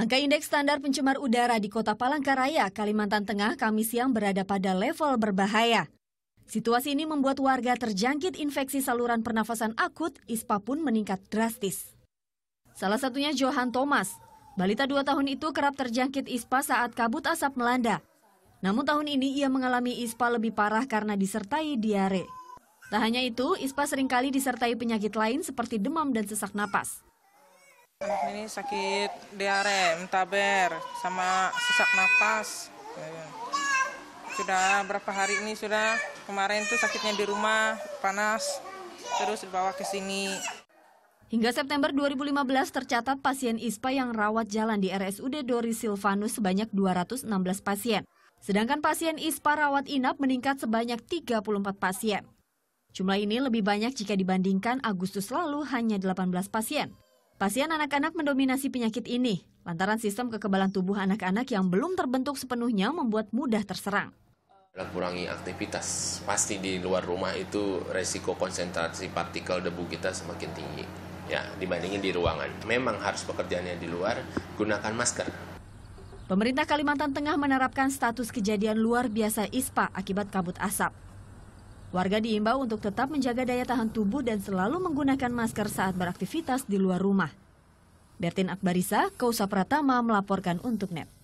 Angka indeks standar pencemar udara di kota Palangkaraya, Kalimantan Tengah, Kamis siang berada pada level berbahaya. Situasi ini membuat warga terjangkit infeksi saluran pernafasan akut, ISPA pun meningkat drastis. Salah satunya Johan Thomas. Balita dua tahun itu kerap terjangkit ISPA saat kabut asap melanda. Namun tahun ini ia mengalami ISPA lebih parah karena disertai diare. Tak hanya itu, ISPA sering kali disertai penyakit lain seperti demam dan sesak napas. Ini sakit diare, mentaber, sama sesak napas. Sudah berapa hari ini sudah kemarin tuh sakitnya di rumah, panas, terus dibawa ke sini. Hingga September 2015 tercatat pasien ISPA yang rawat jalan di RSUD Dori Silvanus sebanyak 216 pasien. Sedangkan pasien ISPA rawat inap meningkat sebanyak 34 pasien. Jumlah ini lebih banyak jika dibandingkan Agustus lalu hanya 18 pasien. Pasien anak-anak mendominasi penyakit ini, lantaran sistem kekebalan tubuh anak-anak yang belum terbentuk sepenuhnya membuat mudah terserang. Kurangi aktivitas, pasti di luar rumah itu resiko konsentrasi partikel debu kita semakin tinggi ya dibandingin di ruangan. Memang harus pekerjaannya di luar, gunakan masker. Pemerintah Kalimantan Tengah menerapkan status kejadian luar biasa ISPA akibat kabut asap. Warga diimbau untuk tetap menjaga daya tahan tubuh dan selalu menggunakan masker saat beraktivitas di luar rumah. Bertin Akbarisa, Kausa Pratama melaporkan untuk NET.